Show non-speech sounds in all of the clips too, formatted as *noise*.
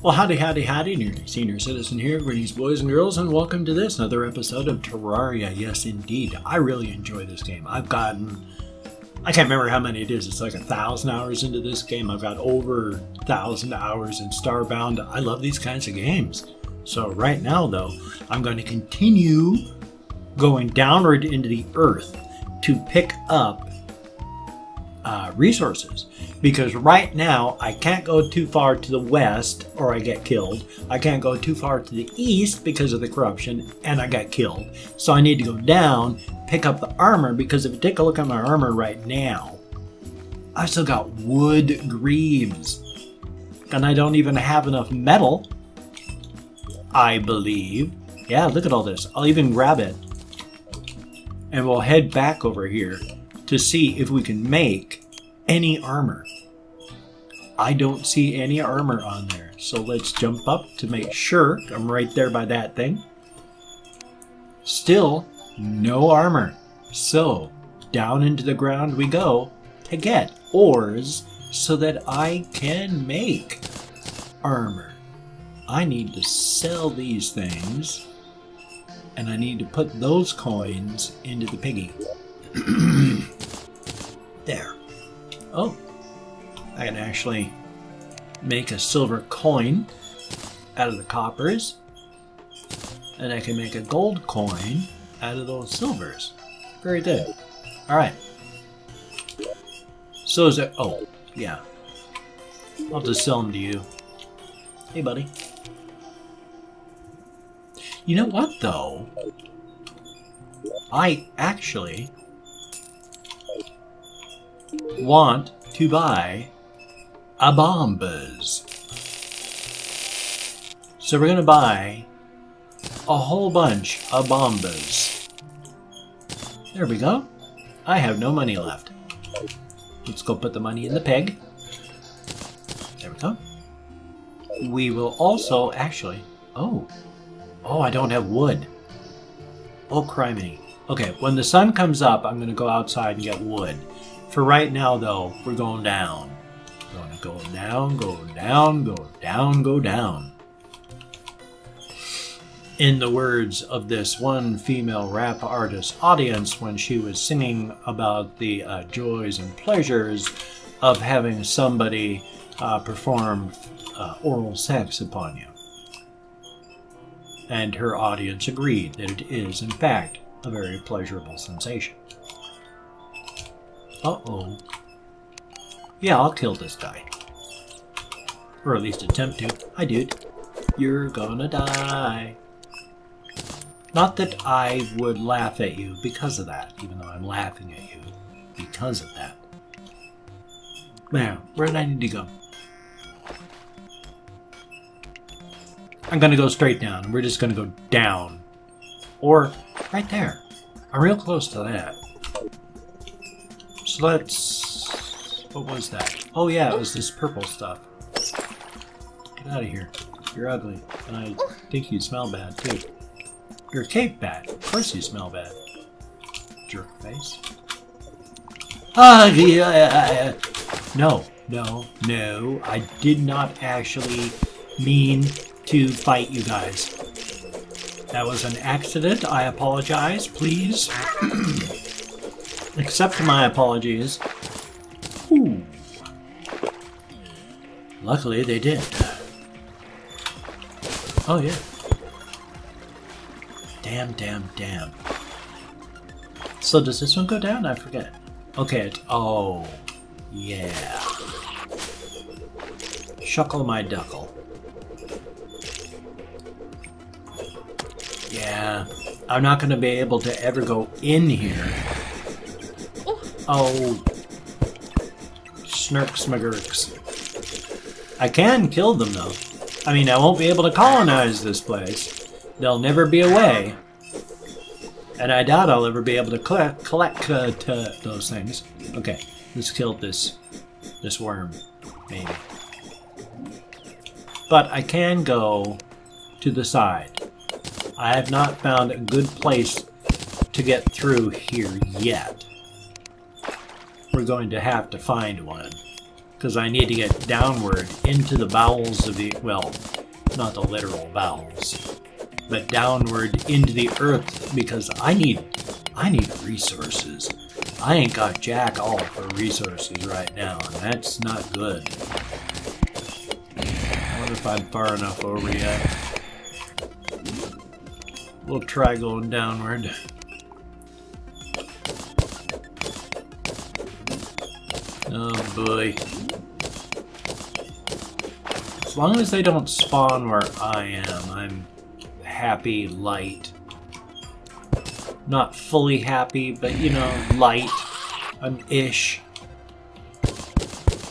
Well, howdy, howdy, howdy, nearly senior citizen here. Greetings, boys and girls, and welcome to this another episode of Terraria. Yes, indeed, I really enjoy this game. I've gotten, I can't remember how many it is. It's like a thousand hours into this game. I've got over a thousand hours in Starbound. I love these kinds of games. So right now, though, I'm going to continue going downward into the earth to pick up uh, resources because right now I can't go too far to the west or I get killed. I can't go too far to the east because of the corruption and I got killed. So I need to go down, pick up the armor because if you take a look at my armor right now, I still got wood greaves. And I don't even have enough metal, I believe. Yeah, look at all this. I'll even grab it. And we'll head back over here to see if we can make any armor. I don't see any armor on there. So let's jump up to make sure. I'm right there by that thing. Still no armor. So down into the ground we go to get ores so that I can make armor. I need to sell these things and I need to put those coins into the piggy. *clears throat* there. Oh, I can actually make a silver coin out of the coppers, and I can make a gold coin out of those silvers. Very good. All right. So is it? Oh, yeah. I'll just sell them to you. Hey, buddy. You know what, though? I actually want to buy a bombas. So we're going to buy a whole bunch of bombas. There we go. I have no money left. Let's go put the money in the peg. There we go. We will also actually... Oh. Oh, I don't have wood. Oh, criminy. Okay, when the sun comes up, I'm going to go outside and get wood. For right now, though, we're going down. To go down, go down, go down, go down. In the words of this one female rap artist audience when she was singing about the uh, joys and pleasures of having somebody uh, perform uh, oral sex upon you. And her audience agreed that it is, in fact, a very pleasurable sensation. Uh-oh. Yeah, I'll kill this guy. Or at least attempt to. Hi, dude. You're gonna die. Not that I would laugh at you because of that, even though I'm laughing at you because of that. Now, where did I need to go? I'm gonna go straight down, we're just gonna go down. Or right there. I'm real close to that. So let's... What was that? Oh yeah, it was this purple stuff. Get out of here. You're ugly. And I think you smell bad, too. You're a cave bat. Of course you smell bad. Jerk face. Ah, yeah. No, no, no. I did not actually mean to fight you guys. That was an accident. I apologize. Please *clears throat* accept my apologies. Ooh. Luckily, they did. Oh, yeah. Damn, damn, damn. So does this one go down? I forget. Okay, oh, yeah. Shuckle my duckle. Yeah, I'm not going to be able to ever go in here. Oh, snurks McGurks. I can kill them though. I mean, I won't be able to colonize this place. There'll never be a way. And I doubt I'll ever be able to collect, collect uh, those things. Okay, let's kill this, this worm, maybe. But I can go to the side. I have not found a good place to get through here yet. We're going to have to find one. because I need to get downward into the bowels of the, well, not the literal bowels, but downward into the earth because I need, I need resources. I ain't got jack all for resources right now, and that's not good. I wonder if I'm far enough over yet. We'll try going downward. Oh boy. As long as they don't spawn where I am, I'm happy, light. Not fully happy, but you know, light. I'm ish.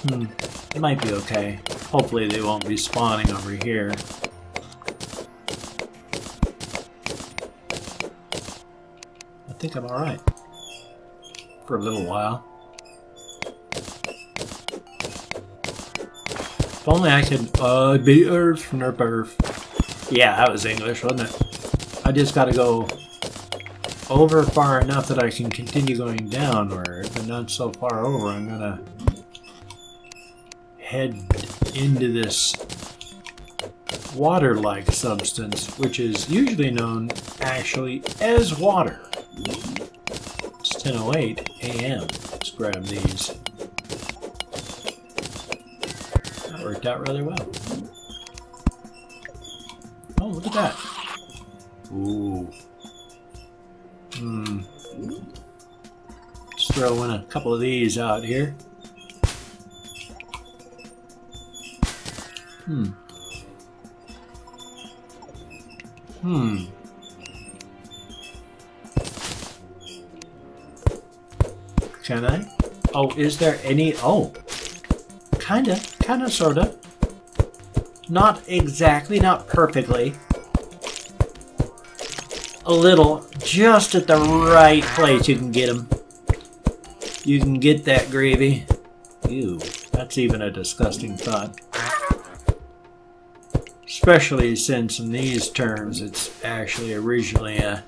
Hmm. It might be okay. Hopefully they won't be spawning over here. I think I'm alright. For a little while. If only I could, uh, be Earth, nerp Earth. Yeah, that was English, wasn't it? I just gotta go over far enough that I can continue going downward, but not so far over I'm gonna head into this water-like substance, which is usually known actually as water. It's 10.08 a.m. Let's grab these. Worked out rather well. Oh, look at that. Ooh. Hmm. Let's throw in a couple of these out here. Hmm. Hmm. Can I? Oh, is there any... Oh. Kinda. Kinda, sorta. Not exactly, not perfectly. A little. Just at the right place you can get them. You can get that gravy. Ew. That's even a disgusting thought. Especially since in these terms it's actually originally a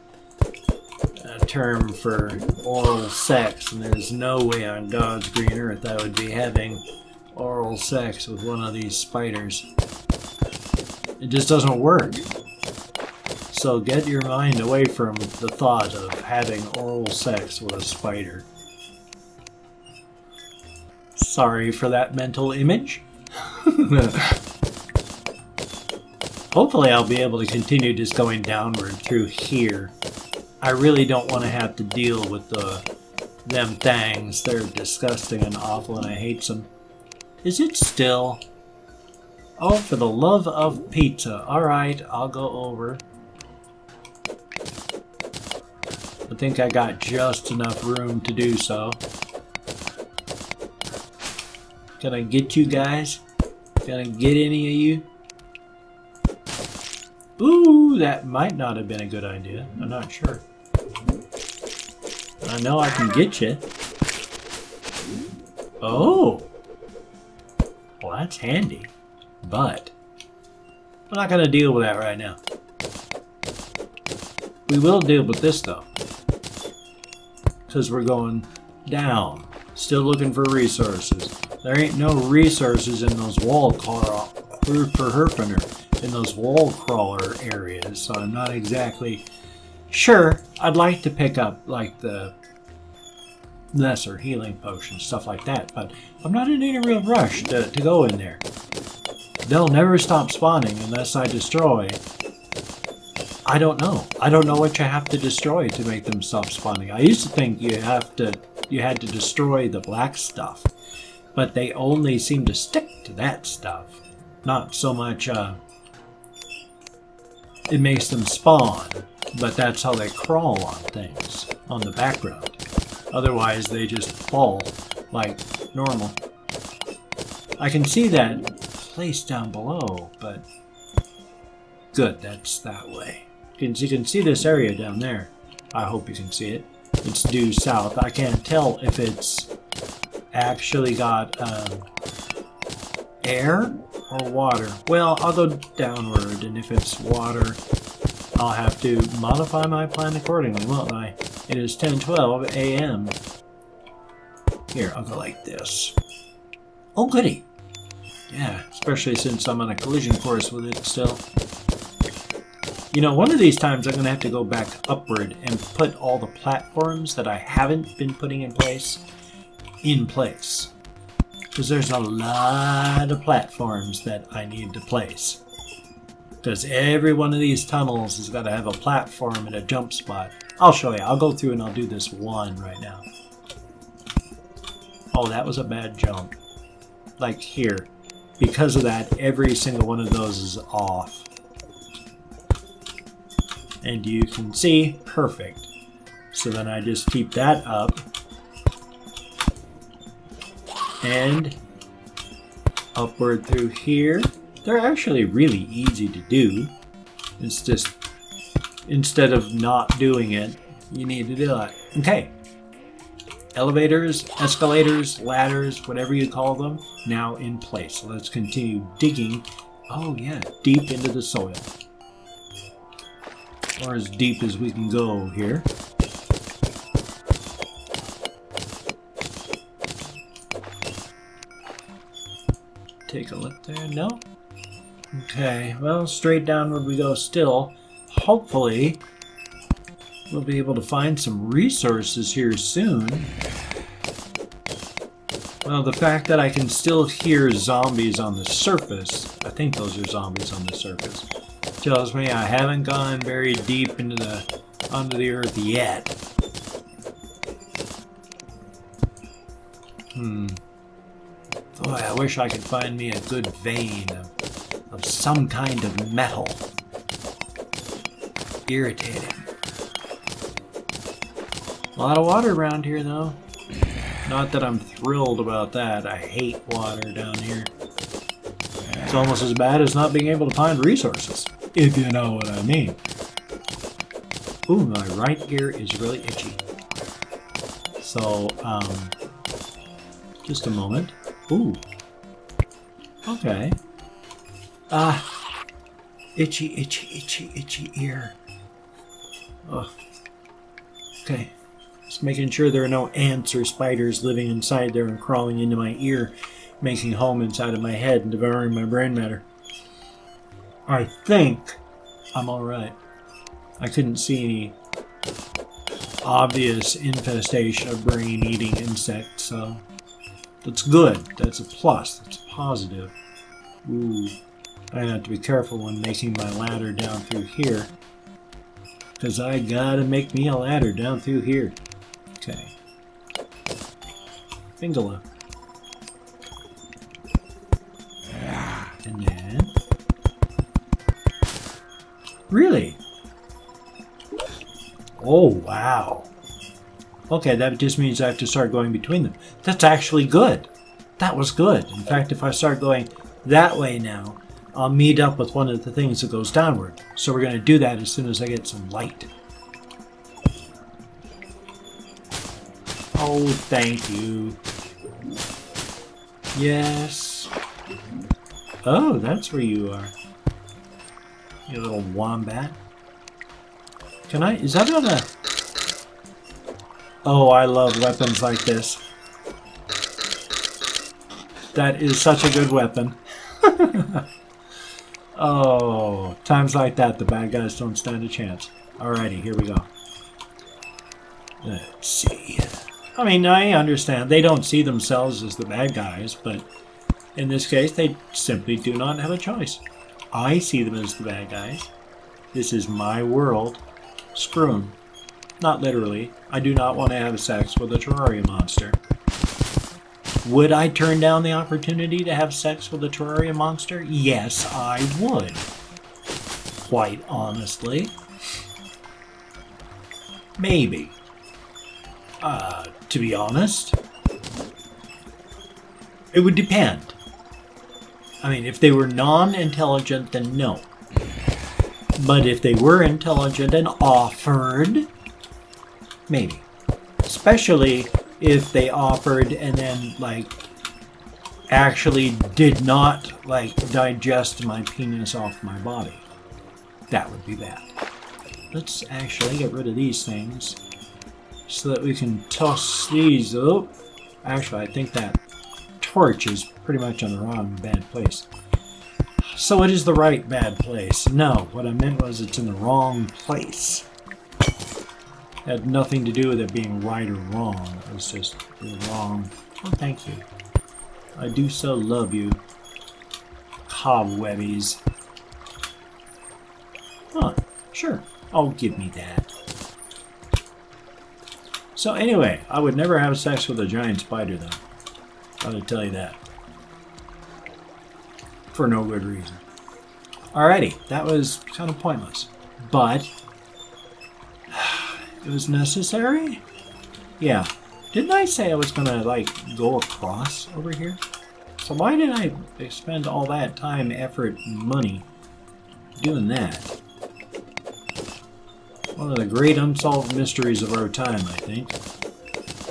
term for oral sex, and there's no way on God's green earth I would be having oral sex with one of these spiders. It just doesn't work. So get your mind away from the thought of having oral sex with a spider. Sorry for that mental image. *laughs* Hopefully I'll be able to continue just going downward through here. I really don't want to have to deal with the them things. They're disgusting and awful and I hate them. Is it still? Oh, for the love of pizza. Alright, I'll go over. I think I got just enough room to do so. Can I get you guys? Can I get any of you? Ooh, that might not have been a good idea. I'm not sure. I know I can get you. Oh! That's handy. But, we're not going to deal with that right now. We will deal with this, though. Because we're going down. Still looking for resources. There ain't no resources in those wall for Herfiner, in those wall crawler areas, so I'm not exactly Sure, I'd like to pick up like the lesser healing potions, stuff like that, but I'm not in any real rush to, to go in there. They'll never stop spawning unless I destroy. I don't know. I don't know what you have to destroy to make them stop spawning. I used to think you have to you had to destroy the black stuff, but they only seem to stick to that stuff. Not so much uh, it makes them spawn, but that's how they crawl on things, on the background. Otherwise, they just fall like normal. I can see that place down below, but good, that's that way. You can, you can see this area down there. I hope you can see it. It's due south. I can't tell if it's actually got um, air or water. Well, I'll go downward, and if it's water, I'll have to modify my plan accordingly, won't I? It is 10.12 a.m. Here, I'll go like this. Oh, goody. Yeah, especially since I'm on a collision course with it still. You know, one of these times I'm going to have to go back upward and put all the platforms that I haven't been putting in place in place. Because there's a lot of platforms that I need to place. Because every one of these tunnels has got to have a platform and a jump spot. I'll show you. I'll go through and I'll do this one right now. Oh, that was a bad jump. Like here. Because of that, every single one of those is off and you can see perfect. So then I just keep that up and upward through here. They're actually really easy to do. It's just instead of not doing it, you need to do it. Okay. Elevators, escalators, ladders, whatever you call them, now in place. let's continue digging. Oh yeah, deep into the soil or as deep as we can go here. Take a look there. No? Okay, well, straight downward we go still. Hopefully, we'll be able to find some resources here soon. Well, the fact that I can still hear zombies on the surface, I think those are zombies on the surface, tells me I haven't gone very deep into the under the earth yet. Hmm. Boy, I wish I could find me a good vein of, of some kind of metal. Irritating. A lot of water around here, though. Not that I'm thrilled about that. I hate water down here. It's almost as bad as not being able to find resources if you know what I mean. Ooh, my right ear is really itchy. So, um, just a moment. Ooh. Okay. Ah. Itchy, itchy, itchy, itchy ear. Oh. Okay. Making sure there are no ants or spiders living inside there and crawling into my ear, making home inside of my head and devouring my brain matter. I think I'm alright. I couldn't see any obvious infestation of brain-eating insects, so that's good. That's a plus. That's a positive. Ooh. I have to be careful when making my ladder down through here. Because I gotta make me a ladder down through here. Fingala. And then... Really? Oh, wow. Okay, that just means I have to start going between them. That's actually good. That was good. In fact, if I start going that way now, I'll meet up with one of the things that goes downward. So we're going to do that as soon as I get some light. Oh, thank you. Yes. Oh, that's where you are. You little wombat. Can I? Is that on a... Oh, I love weapons like this. That is such a good weapon. *laughs* oh, times like that, the bad guys don't stand a chance. Alrighty, here we go. Let's see. I mean, I understand. They don't see themselves as the bad guys, but in this case, they simply do not have a choice. I see them as the bad guys. This is my world. Screw them. Not literally. I do not want to have sex with a Terraria monster. Would I turn down the opportunity to have sex with a Terraria monster? Yes, I would. Quite honestly. Maybe. Uh, to be honest, it would depend. I mean, if they were non-intelligent, then no. But if they were intelligent and offered, maybe. Especially if they offered and then, like, actually did not, like, digest my penis off my body. That would be bad. Let's actually get rid of these things so that we can toss these. up. actually, I think that torch is pretty much on the wrong bad place. So it is the right bad place. No, what I meant was it's in the wrong place. It had nothing to do with it being right or wrong. It was just wrong. Oh, thank you. I do so love you, cobwebbies. Huh, sure. Oh, give me that. So anyway, I would never have sex with a giant spider, though. I will tell you that. For no good reason. Alrighty, that was kind of pointless. But, *sighs* it was necessary? Yeah. Didn't I say I was gonna, like, go across over here? So why did I spend all that time, effort, money doing that? One of the great unsolved mysteries of our time, I think.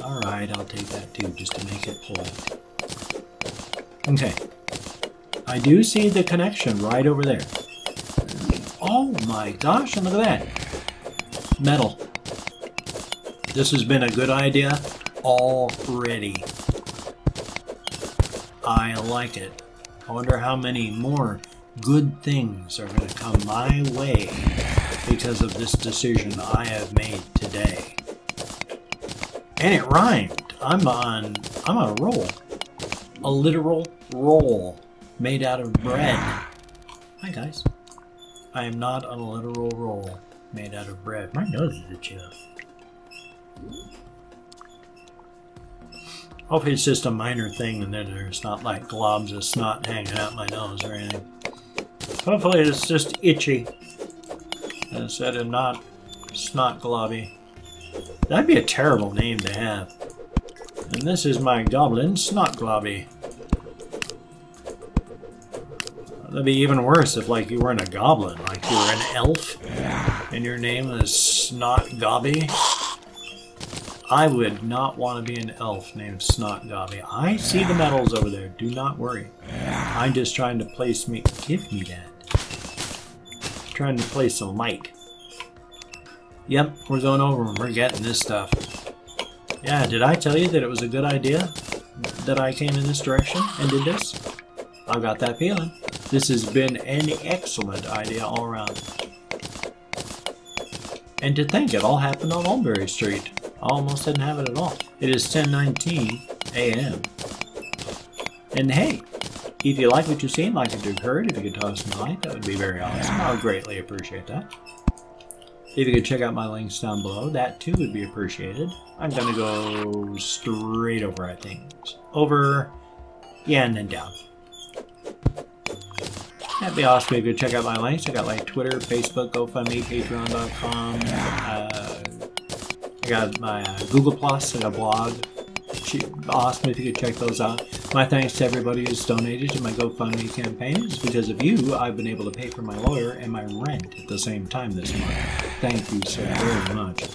Alright, I'll take that too, just to make it polite. Okay. I do see the connection right over there. Oh my gosh, and look at that. Metal. This has been a good idea already. I like it. I wonder how many more good things are going to come my way because of this decision I have made today. And it rhymed. I'm on I'm on a roll. A literal roll made out of bread. Hi guys. I am not on a literal roll made out of bread. My nose is itchy Hopefully oh, it's just a minor thing and that there's not like globs of snot hanging out my nose or anything. Hopefully it's just itchy instead of not snot globby. That'd be a terrible name to have. And this is my goblin, Snot Globby. That'd be even worse if, like, you weren't a goblin, like you were an elf, and your name is Snot Gobby. I would not want to be an elf named Snot Gobby. I see the medals over there. Do not worry. I'm just trying to place me. Give me that trying to play some light. Yep, we're going over and we're getting this stuff. Yeah, did I tell you that it was a good idea that I came in this direction and did this? I've got that feeling. This has been an excellent idea all around. And to think it all happened on Mulberry Street. I almost didn't have it at all. It is 10.19 a.m. And hey, if you like what you see and like what you've heard, if you could toss a like, that would be very awesome. I would greatly appreciate that. If you could check out my links down below, that too would be appreciated. I'm gonna go straight over, I think. Over, yeah, and then down. That'd be awesome if you could check out my links. I got like Twitter, Facebook, GoFundMe, Patreon.com. Uh, I got my uh, Google Plus, got a blog, awesome if you could check those out. My thanks to everybody who's donated to my GoFundMe campaign. It's because of you I've been able to pay for my lawyer and my rent at the same time this month. Thank you so very much.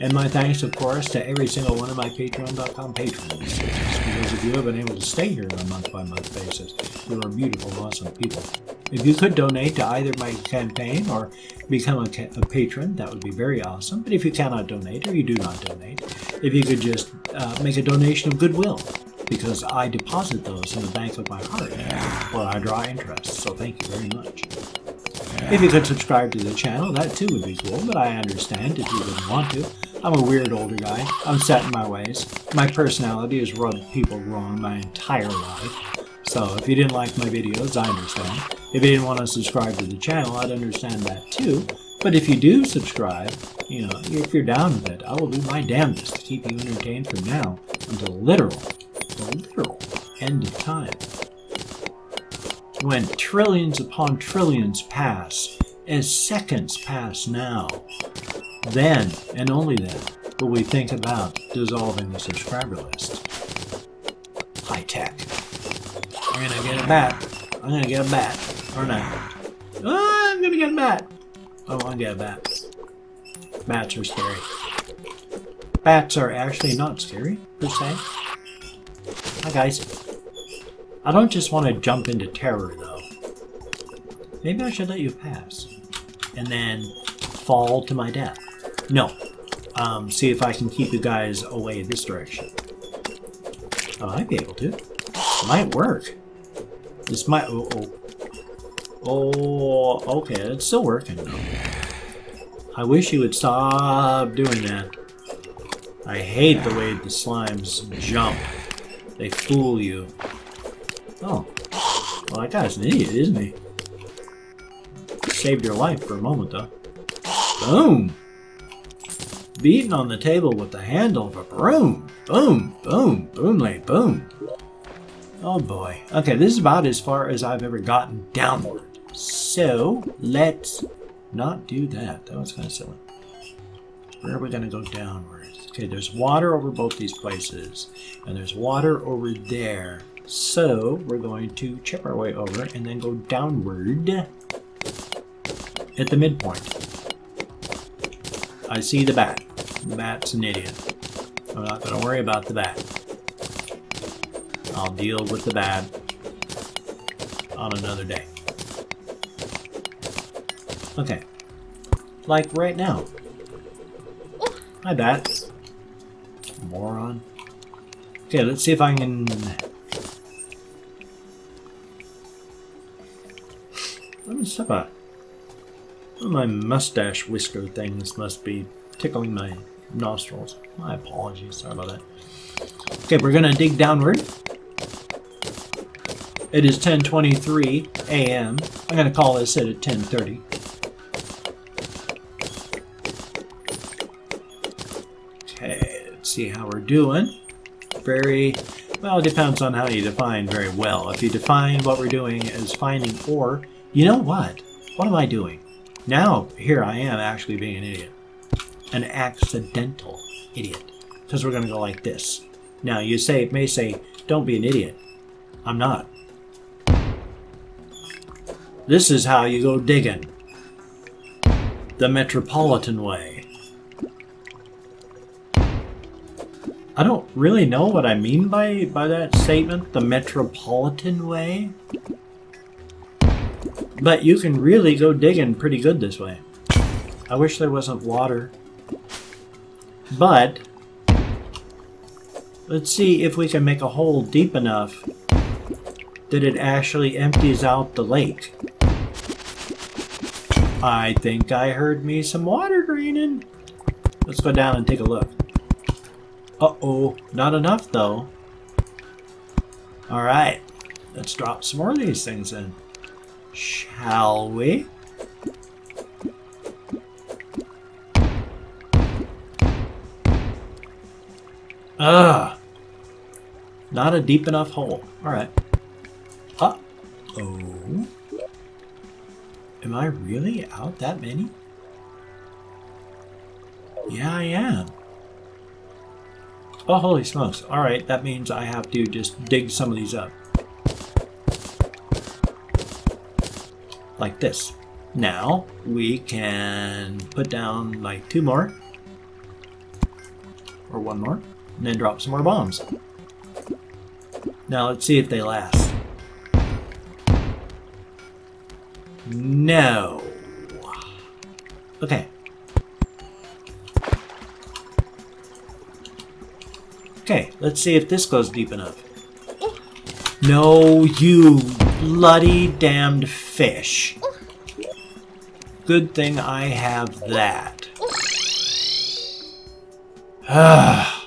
And my thanks, of course, to every single one of my Patreon.com patrons. because of you I've been able to stay here on a month-by-month basis. You are beautiful, awesome people. If you could donate to either my campaign or become a, a, patron, that would be very awesome. But if you cannot donate or you do not donate, if you could just uh, make a donation of goodwill, because I deposit those in the bank of my heart where I draw interest. So thank you very much. If you could subscribe to the channel, that too would be cool, but I understand if you didn't want to. I'm a weird older guy. I'm set in my ways. My personality has rubbed people wrong my entire life. So if you didn't like my videos, I understand. If you didn't want to subscribe to the channel, I'd understand that too. But if you do subscribe, you know, if you're down with it, I will do my damnedest to keep you entertained from now until literal, the literal end of time. When trillions upon trillions pass, as seconds pass now, then, and only then, will we think about dissolving the subscriber list. High tech. I'm gonna get a bat. I'm gonna get a bat. Or not. Oh, I'm gonna get a bat. Oh, I want to get a bat. Bats are scary. Bats are actually not scary, per se. Hi, guys. I don't just want to jump into terror, though. Maybe I should let you pass. And then fall to my death. No. Um, see if I can keep you guys away in this direction. I might be able to. might work. This might... Oh, oh. Oh, okay, it's still working though. I wish you would stop doing that. I hate the way the slimes jump. They fool you. Oh. Well, that guy's an idiot, isn't he? Saved your life for a moment, though. Boom! Beaten on the table with the handle of a broom. Boom, boom, boom, late, boom. Oh boy. Okay, this is about as far as I've ever gotten downward. So, let's not do that. That was kind of silly. Where are we going to go downwards? Okay, there's water over both these places. And there's water over there. So, we're going to chip our way over and then go downward at the midpoint. I see the bat. The bat's an idiot. I'm not going to worry about the bat. I'll deal with the bat on another day. Okay. Like right now. Hi, bat. Moron. Okay, let's see if I can... Let me step out. My mustache whisker things must be tickling my nostrils. My apologies, sorry about that. Okay, we're gonna dig downward. It is 10.23 a.m. I'm gonna call this at 10.30. see how we're doing. Very, well, it depends on how you define very well. If you define what we're doing as finding ore, you know what? What am I doing? Now, here I am actually being an idiot. An accidental idiot. Because we're going to go like this. Now, you say may say, don't be an idiot. I'm not. This is how you go digging. The Metropolitan way. I don't really know what I mean by, by that statement, the Metropolitan way. But you can really go digging pretty good this way. I wish there wasn't water. But, let's see if we can make a hole deep enough that it actually empties out the lake. I think I heard me some water draining. Let's go down and take a look. Uh-oh, not enough though. Alright, let's drop some more of these things in. Shall we? Ugh. Not a deep enough hole. Alright. Uh-oh. Am I really out that many? Yeah, I am. Oh, holy smokes. Alright, that means I have to just dig some of these up. like this. Now we can put down like two more or one more and then drop some more bombs. Now let's see if they last. No. Okay. Okay, let's see if this goes deep enough. No, you bloody damned fish. Good thing I have that. *sighs*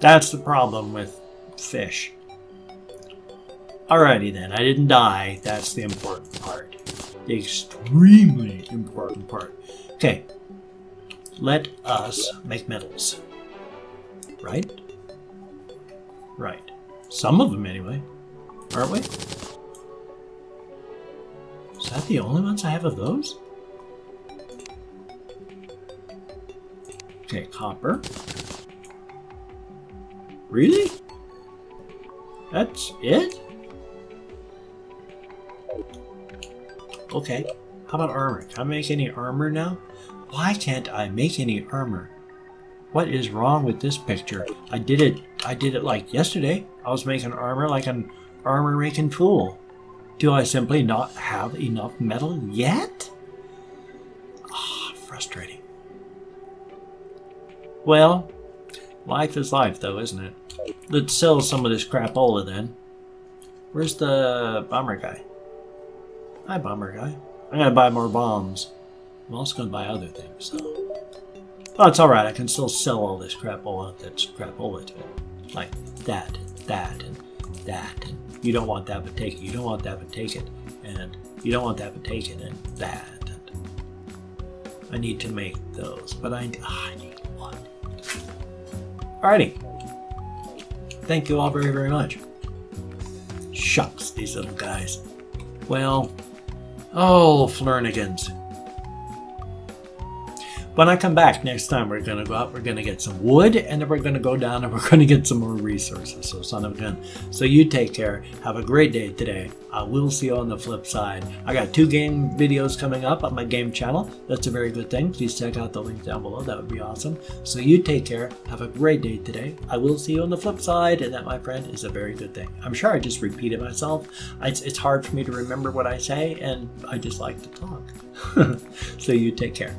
That's the problem with fish. Alrighty then, I didn't die. That's the important part. The extremely important part. Okay. Let us make metals. Right? Right. Some of them, anyway. Aren't we? Is that the only ones I have of those? Okay, copper. Really? That's it? Okay. How about armor? Can I make any armor now? Why can't I make any armor? What is wrong with this picture? I did it I did it like yesterday. I was making armor like an armor making fool. Do I simply not have enough metal yet? Ah, oh, frustrating. Well, life is life though, isn't it? Let's sell some of this crapola then. Where's the bomber guy? Hi, bomber guy. I'm gonna buy more bombs. I'm also gonna buy other things, so. Oh, it's alright. I can still sell all this crapola that's crapola to it. Like that, that, and that. And you don't want that, but take it. You don't want that, but take it. And you don't want that, but take it. And that. And I need to make those, but I, oh, I need one. Alrighty. Thank you all very, very much. Shucks, these little guys. Well, oh, Flernigans. When I come back next time, we're going to go out, we're going to get some wood, and then we're going to go down and we're going to get some more resources. So, son of a gun. So, you take care. Have a great day today. I will see you on the flip side. I got two game videos coming up on my game channel. That's a very good thing. Please check out the link down below. That would be awesome. So, you take care. Have a great day today. I will see you on the flip side, and that, my friend, is a very good thing. I'm sure I just repeated myself. It's, it's hard for me to remember what I say, and I just like to talk. *laughs* so, you take care.